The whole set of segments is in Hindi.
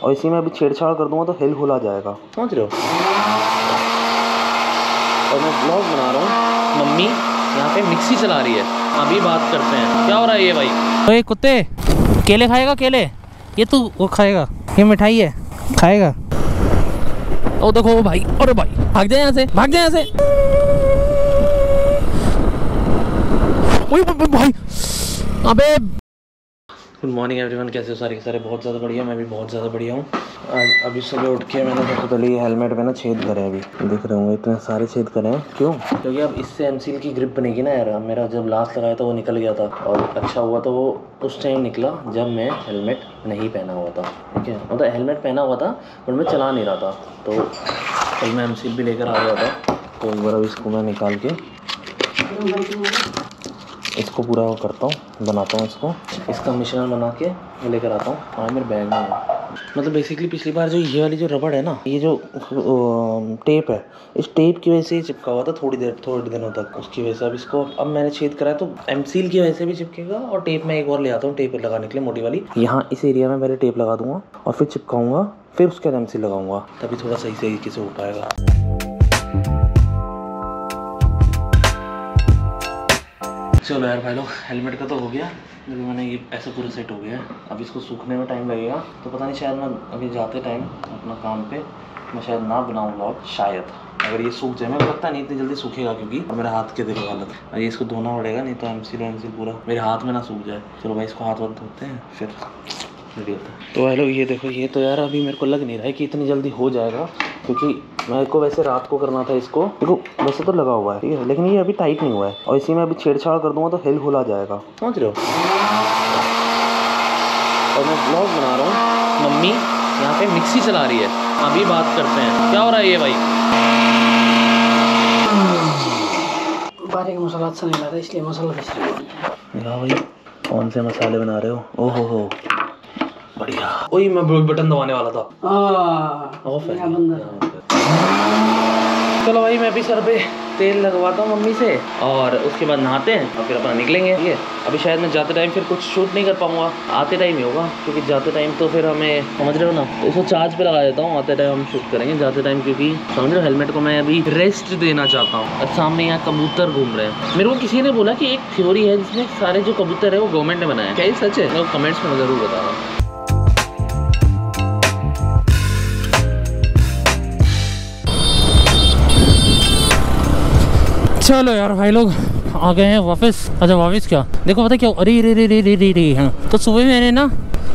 और इसी में अभी छेड़छाड़ कर दूँगा तो हिल हुला जाएगा। समझ रहे हो? और मैं ब्लॉग बना रहा हूँ। मम्मी यहाँ पे मिक्सी चला रही है। अभी बात करते हैं। क्या हो रहा है ये भाई? ओए कुत्ते केले खाएगा केले? ये तू वो खाएगा। ये मिठाई है खाएगा। ओ देखो वो भाई अरे भाई भाग जाए यहाँ से भाग जाए यहाँ से। भाई। अबे गुड मॉर्निंग एवरीवन कैसे हो सारे के सारे? बहुत ज़्यादा बढ़िया, मैं भी बहुत ज़्यादा बढ़िया हूँ। आज अभी सुबह उठ के मैंने सबसे पहले ये हेलमेट में ना छेद करे अभी। देख रहे होंगे, इतने सारे छेद करे हैं। क्यों? क्योंकि अब इससे एमसील की ग्रिप बनेगी ना यार। मेरा जब लास्ट लगाया था, वो निकल गया था। और अच्छा हुआ तो वो उस टाइम निकला जब मैं हेलमेट नहीं पहना हुआ था। ठीक है? मतलब हेलमेट पहना हुआ था बट मैं चला नहीं रहा था। तो कल मैं एम भी लेकर आ गया था। तो एक बार अब इसको मैं निकाल के इसको पूरा करता हूँ, बनाता हूँ इसको। इसका मिश्रण बना के लेकर आता हूँ। हाँ मेरे बैग में मतलब बेसिकली पिछली बार जो ये वाली जो रबड़ है ना, ये जो टेप है, इस टेप की वजह से चिपका हुआ था थोड़ी देर, थोड़े दिनों तक। उसकी वजह से अब इसको, अब मैंने छेद कराया तो एम सील की वजह से भी चिपकेगा और टेप मैं एक और ले आता हूँ टेप लगाने के लिए मोटी वाली। यहाँ इस एरिया में पहले टेप लगा दूँगा और फिर चिपकाऊँगा, फिर उसके बाद एमसील लगाऊँगा। तभी थोड़ा सही तरीके से हो पाएगा चलो यार भाई लोग हेलमेट का तो हो गया लेकिन मैंने ये ऐसा पूरा सेट हो गया है। अब इसको सूखने में टाइम लगेगा तो पता नहीं शायद मैं अभी जाते टाइम अपना काम पे, मैं शायद ना बनाऊँ ब्लॉग शायद। अगर ये सूख जाए, मेरे लगता नहीं इतनी जल्दी सूखेगा क्योंकि और मेरे हाथ के देखो हालत। और ये इसको धोना पड़ेगा, नहीं तो एम सी पूरा। मेरे हाथ में ना सूख जाए। चलो भाई, इसको हाथ वाथ धोते हैं, फिर रेडी होता है। तो हेलो ये देखो, ये तो यार अभी मेरे को लग नहीं रहा है कि इतनी जल्दी हो जाएगा, क्योंकि मेरे को वैसे रात को करना था इसको। देखो वैसे तो लगा हुआ है ठीक है लेकिन ये अभी टाइट नहीं हुआ है। और इसी में अभी छेड़छाड़ कर दूँगा तो हिल हुला जाएगा। समझ रहे हो? और मैं ब्लॉग बना रहा हूँ। मम्मी यहाँ पे मिक्सी चला रही है। अभी बात करते हैं। क्या हो रहा है ये भाई? बारीक मसाला अच्छा नहीं लगता इसलिए मसाला पीस रही हाँ। भाई कौन से मसाले बना रहे हो? ओहो हो। बढ़िया। वही मैं बटन दबाने वाला था। ऑफ़ है। बंद चलो भाई, मैं भी सर पे तेल लगवाता हूँ मम्मी से और उसके बाद नहाते हैं और फिर अपना निकलेंगे। ठीक है? अभी शायद मैं जाते टाइम फिर कुछ शूट नहीं कर पाऊँगा। आते टाइम ही होगा, क्योंकि जाते टाइम तो फिर हमें समझ रहे हो ना? तो इसको चार्ज पे लगा देता हूँ, आते टाइम हम शूट करेंगे जाते टाइम क्योंकि समझ रहे हो हेलमेट को मैं अभी रेस्ट देना चाहता हूँ। और सामने यहाँ कबूतर घूम रहे हैं। मेरे को किसी ने बोला कि एक थ्योरी है जिसमें सारे जो कबूतर है वो गवर्नमेंट ने बनाया क्या सच है? कमेंट्स में ज़रूर बताना चलो यार भाई लोग, आ गए हैं वापस। अच्छा वापस क्या? देखो, पता क्या अरे रे रे रे रे रे रे हाँ। तो सुबह मैंने ना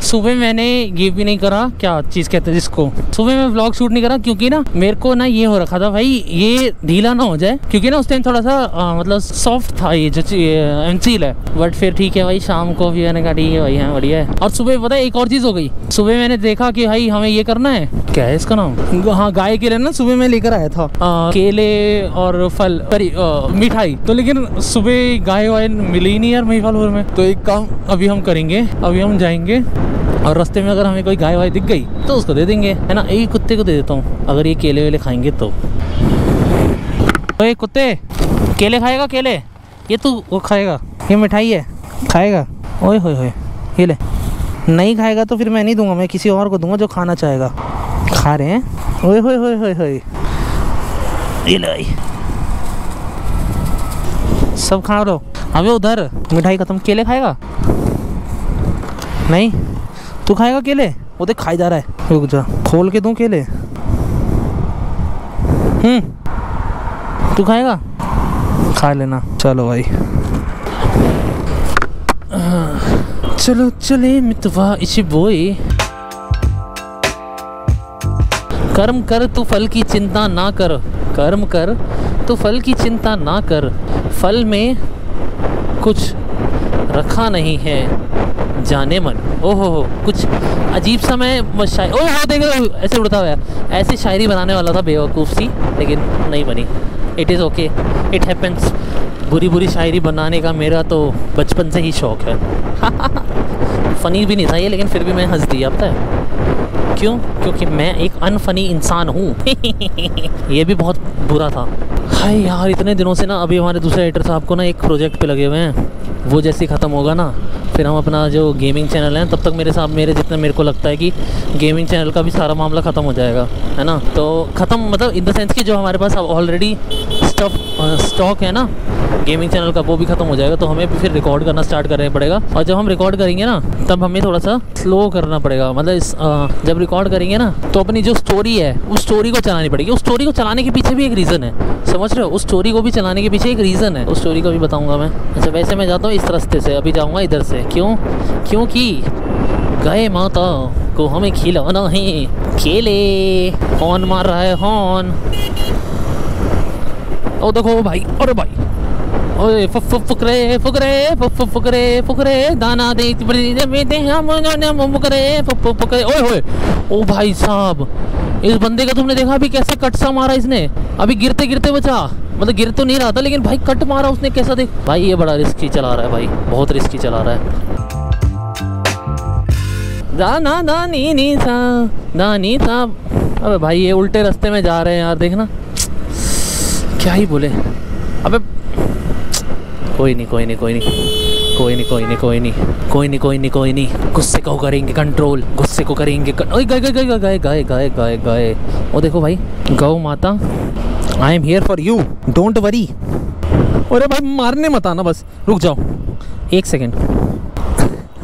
सुबह मैंने ये भी नहीं करा क्या चीज़ कहते हैं जिसको? सुबह मैं ब्लॉग शूट नहीं करा क्योंकि ना मेरे को ना ये हो रखा था भाई ये ढीला ना हो जाए क्योंकि ना उस टाइम थोड़ा सा आ, मतलब सॉफ्ट था ये जो एमसील है। बट फिर ठीक है भाई शाम को भी मैंने कहा ठीक है भाई हाँ बढ़िया है। और सुबह पता है एक और चीज़ हो गई। सुबह मैंने देखा कि भाई हमें ये करना है। क्या है इसका नाम? हाँ गाय के लिए ना सुबह मैं लेकर आया था। केले और फल मिठाई। तो लेकिन सुबह गाय वाय मिली नहीं यार महिपालपुर में। तो एक काम अभी हम करेंगे अभी हम जाएँगे। और रास्ते में अगर हमें कोई गाय वाय दिख गई तो उसको दे देंगे। है ना? एक कुत्ते को दे देता हूँ। अगर ये केले वेले खाएँगे तो। कुत्ते, केले खाएगा केले? ये तू वो खाएगा। ये मिठाई है, खाएगा। ओए होए होए, ये ले। नहीं खाएगा तो फिर मैं नहीं दूँगा, मैं किसी और को दूँगा जो खाना चाहेगा। खा रहे हैं? ओए होए होए होए होए। ये ले भाई। सब खा लो अबे उधर, मिठाई खत्म। केले खाएगा? नहीं? तू खाएगा केले? वो देख, खाई जा रहा है। रुक जा। खोल के दूँ केले? हम्म। तू खाएगा? खा लेना। चलो भाई। चलो, चले मितवा इसी बोई। कर्म कर तू फल की चिंता ना कर। कर्म कर तू फल की चिंता ना कर। फल में कुछ रखा नहीं है। जाने मन। ओहो, हो, कुछ अजीब सा मैं शायरी ओह हाँ देख ऐसे उड़ता हुआ ऐसी शायरी बनाने वाला था बेवकूफ़ सी, लेकिन नहीं बनी। It is okay it happens बुरी बुरी शायरी बनाने का मेरा तो बचपन से ही शौक है। फ़नी भी नहीं था ये, लेकिन फिर भी मैं हंस दिया, पता है? क्यों? क्योंकि मैं एक अनफनी इंसान हूँ। ये भी बहुत बुरा था। हाय यार, इतने दिनों से ना, अभी हमारे दूसरे एडिटर साहब को ना एक प्रोजेक्ट पे लगे हुए हैं। वो जैसे ख़त्म होगा ना फिर हम अपना जो गेमिंग चैनल है, तब तक मेरे साथ, मेरे जितना मेरे को लगता है कि गेमिंग चैनल का भी सारा मामला ख़त्म हो जाएगा, है ना? तो ख़त्म मतलब इन द सेंस कि जो हमारे पास अब ऑलरेडी स्टॉक है ना गेमिंग चैनल का वो भी ख़त्म हो जाएगा तो हमें फिर रिकॉर्ड करना स्टार्ट करना पड़ेगा। और जब हम रिकॉर्ड करेंगे ना तब हमें थोड़ा सा स्लो करना पड़ेगा। मतलब इस, अ, जब रिकॉर्ड करेंगे ना तो अपनी जो स्टोरी है उस स्टोरी को चलानी पड़ेगी। उस स्टोरी को चलाने के पीछे भी एक रीज़न है। समझ रहे हो? उस स्टोरी को भी चलाने के पीछे एक रीज़न है। उस स्टोरी को भी बताऊँगा मैं। अच्छा वैसे मैं जाता हूँ इस रास्ते से। अभी जाऊँगा इधर से। क्यों? क्योंकि गए माता को हमें खिलाना है खेले। हॉर्न मार रहा है हॉर्न ओ देखो भाई अरे भाई। ओए फुक फुक फुकरे फुकरे फुक फुक फुकरे फुकरे, दाना दे फुकरे फुक फुक फुकरे, ओए ओ भाई साहब, इस बंदे का तुमने देखा अभी कैसे कट सा मारा इसने? अभी गिरते गिरते बचा। मतलब गिर तो नहीं रहा था, लेकिन भाई कट मारा उसने, कैसा देख। भाई ये बड़ा रिस्की चला रहा है भाई, बहुत रिस्की चला रहा है। दाना, दानी नी सा दानी सा। अबे भाई ये उल्टे रास्ते में जा रहे हैं यार, देखना। क्या ही बोले। अबे कोई नहीं कोई नहीं कोई नहीं। कोई नहीं कोई नहीं कोई नहीं। कोई नहीं कोई नहीं कोई नहीं। गुस्से को करेंगे कंट्रोल गुस्से को करेंगे गए गए गए गए गए गए गए गए। ओ, देखो भाई, गौ माता I am here for you don't worry अरे भाई, मारने मत आना बस, रुक जाओ। एक सेकेंड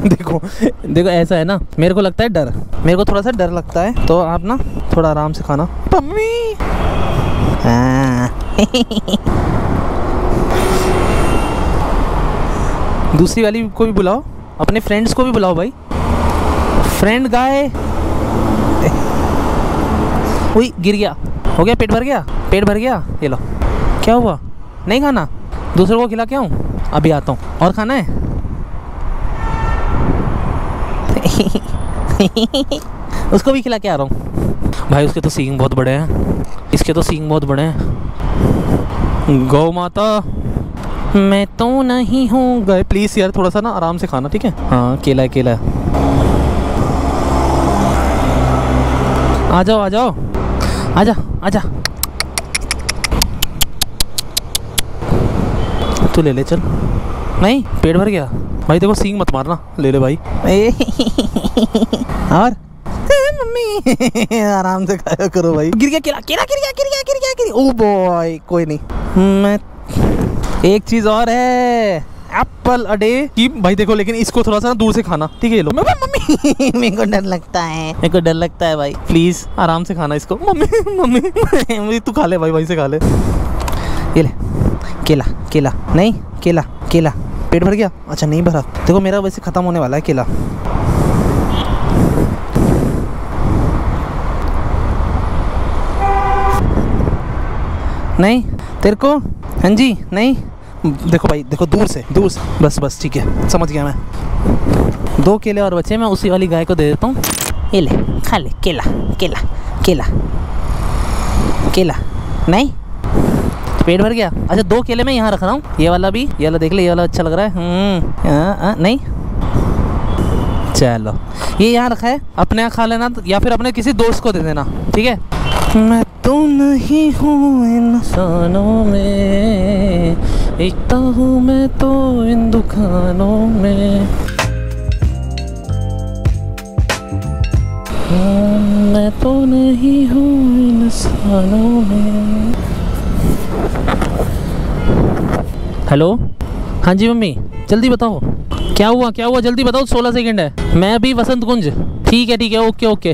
देखो देखो, ऐसा है ना, मेरे को लगता है डर। मेरे को थोड़ा सा डर लगता है तो आप ना, थोड़ा आराम से खाना। मम्मी हाँ। दूसरी वाली को भी बुलाओ। अपने फ्रेंड्स को भी बुलाओ भाई। फ्रेंड गाय। वही गिर गया। हो गया? पेट भर गया? पेट भर गया? ये लो। क्या हुआ? नहीं खाना? दूसरे को खिला के आऊँ? अभी आता हूँ। और खाना है? उसको भी खिला के आ रहा हूँ। भाई, उसके तो सींग बहुत बड़े हैं। इसके तो सींग बहुत बड़े हैं। गौ माता। मैं तो नहीं हूँ। गए प्लीज़ यार थोड़ा सा ना आराम से खाना, ठीक है? हाँ केला केला आ जाओ आ जाओ। आजा आजा तू ले ले, चल। नहीं, पेट भर गया। भाई देखो सींग मत मारना। ले ले भाई। और? मम्मी, आराम से खाया करो भाई। गिर गया, केला केला गिर गया गिर गया गिर गया गिर गया ओ बॉय कोई नहीं। मैं एक चीज़ और है। एप्पल अडे की भाई देखो लेकिन इसको थोड़ा सा ना दूर से खाना। ठीक है ये लो। मम्मी मेरे को डर लगता है। मेरे को डर लगता है भाई। प्लीज़ आराम से खाना इसको। मम्मी मम्मी मम्मी तू खा ले भाई भाई से खा ले। ये ले। केला केला। नहीं केला केला। पेट भर गया? अच्छा नहीं भरा। देखो मेरा वैसे खत्म होने वाला है केला। नहीं तेरे को हाँ जी नहीं। देखो भाई देखो दूर से दूर से। बस बस ठीक है। समझ गया मैं। दो केले और बचे मैं उसी वाली गाय को दे देता हूँ। ये ले खा ले केला केला केला। केला नहीं? पेट भर गया। अच्छा दो केले मैं यहाँ रख रहा हूँ। ये वाला भी ये वाला देख ले ये वाला अच्छा लग रहा है। हम्म, हाँ, हाँ, नहीं? चलो। ये यहाँ रखा है। अपने यहाँ खा लेना या फिर अपने किसी दोस्त को दे देना ठीक है? मैं नहीं हूँ इंसानों में। एकता हूँ मैं तो इन दुकानों में। हाँ, मैं तो नहीं हूँ इंसानों में। हेलो? हाँ जी मम्मी जल्दी बताओ। क्या हुआ क्या हुआ? जल्दी बताओ सोलह सेकंड है। मैं अभी वसंत कुंज। ठीक है ठीक है ओके ओके।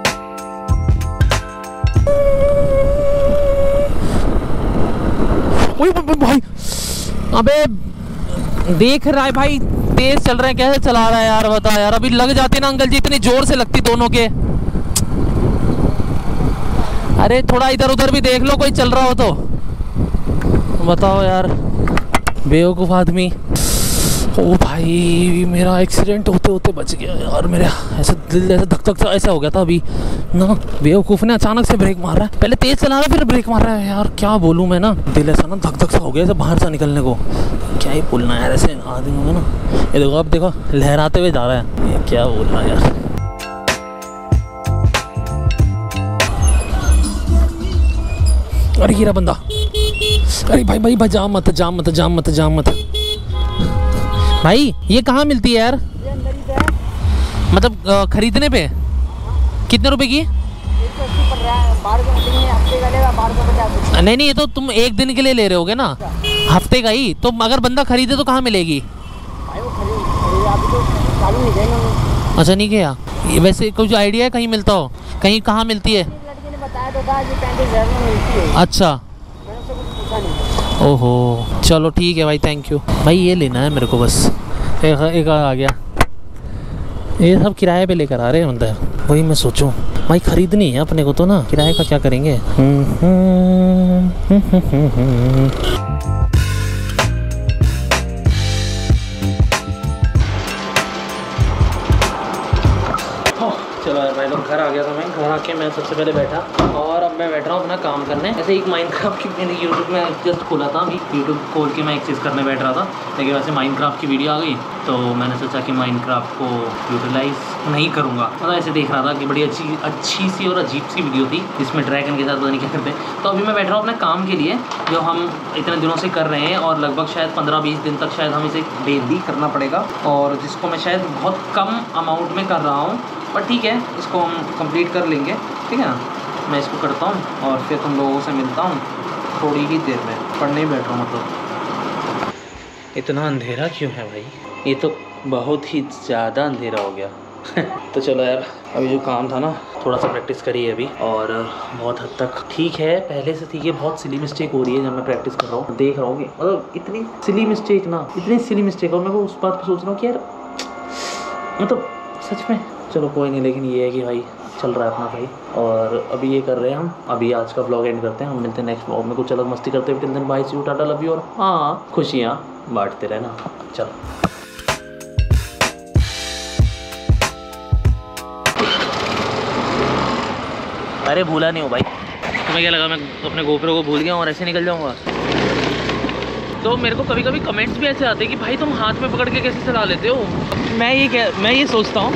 भाई। अबे, देख रहा है भाई, तेज चल रहे हैं, कैसे चला रहा है यार, बता यार। अभी लग जाते ना अंकल जी, इतनी ज़ोर से लगती दोनों के। अरे, थोड़ा इधर उधर भी देख लो, कोई चल रहा हो तो। बताओ यार, बेवकूफ़ आदमी। ओ भाई, मेरा एक्सीडेंट होते होते बच गया यार, मेरा ऐसा दिल ऐसा धक धक सा ऐसा हो गया था अभी। ना, बेवकूफ़ ने अचानक से ब्रेक मार है। पहले तेज चला रहा फिर ब्रेक मार रहा है। यार, क्या बोलूँ मैं ना, दिल ऐसा ना धक धक सा हो गया, ऐसा बाहर से निकलने को। क्या ही बोलना यार, ऐसे आदमी को ना। ये देखो, अब देखो, लहराते हुए जा रहा है। ये क्या बोलना यार। अरे, गिरा बंदा। अरे भाई भाई भाई, जाम मत जाम मत जाम मत जाम मत। भाई ये कहाँ मिलती है यार? मतलब खरीदने पे? कितने रुपए की? नहीं नहीं ये तो तुम एक दिन के लिए ले रहे होगे ना? हफ़्ते का ही। तो अगर बंदा खरीदे तो कहाँ मिलेगी? अच्छा नहीं गया वैसे कुछ आइडिया है कहीं मिलता हो? कहीं कहाँ मिलती है? अच्छा। ओहो चलो ठीक है भाई थैंक यू भाई ये लेना है मेरे को बस। एक, एक आ गया। ये सब किराए पे लेकर आ रहे हैं अंदर वही मैं सोचूं। भाई खरीदनी है अपने को तो ना। किराए का क्या करेंगे? गया था मैं सबसे पहले बैठा और अब मैं बैठ रहा हूँ अपना काम करने। ऐसे एक माइनक्राफ्ट की मैंने यूट्यूब में जस्ट खोला था अभी यूट्यूब खोल के मैं एक चीज़ करने बैठ रहा था। लेकिन वैसे माइनक्राफ्ट की वीडियो आ गई तो मैंने सोचा कि माइनक्राफ्ट को यूटिलाइज नहीं करूँगा। मतलब ऐसे देख रहा था कि बड़ी अच्छी अच्छी सी और अजीब सी वीडियो थी, जिसमें ड्रैगन के साथ पता नहीं क्या करते। तो अभी मैं बैठ रहा हूँ अपने काम के लिए, जो हम इतने दिनों से कर रहे हैं और लगभग शायद पंद्रह बीस दिन तक शायद हम इसे डेली करना पड़ेगा। और जिसको मैं शायद बहुत कम अमाउंट में कर रहा हूँ पर ठीक है, इसको हम कंप्लीट कर लेंगे, ठीक है ना? मैं इसको करता हूँ और फिर तुम लोगों से मिलता हूँ थोड़ी ही देर में, पढ़ने बैठ रहा हूँ मतलब। इतना अंधेरा क्यों है भाई? ये तो बहुत ही ज़्यादा अंधेरा हो गया। तो चलो यार, अभी जो काम था ना थोड़ा सा प्रैक्टिस करी है अभी और, बहुत हद तक ठीक है। पहले से ठीक है, बहुत सिली मिस्टेक हो रही है जब मैं प्रैक्टिस कर रहा हूँ। देख रहा हूँ कि मतलब इतनी सिली मिस्टेक ना, इतनी सिली मिस्टेक और मैं को उस बात पर सोच रहा हूँ कि यार मतलब सच में चलो कोई नहीं लेकिन ये है कि भाई चल रहा है अपना भाई। और अभी ये कर रहे हैं हम। अभी आज का ब्लॉग एंड करते हैं। हम मिलते हैं नेक्स्ट ब्लॉग में। कुछ अलग मस्ती करते हुए। दिन bye see tata love you और हाँ। खुशियाँ। बांटते रहना। चलो। अरे भूला नहीं हो भाई। तुम्हें क्या लगा मैं अपने गोप्रो को भूल गया हूँ और ऐसे निकल जाऊँगा? तो मेरे को कभी कभी कमेंट्स भी ऐसे आते हैं कि भाई तुम हाथ में पकड़ के कैसे चला लेते हो? मैं ये क्या मैं ये सोचता हूँ।